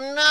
no!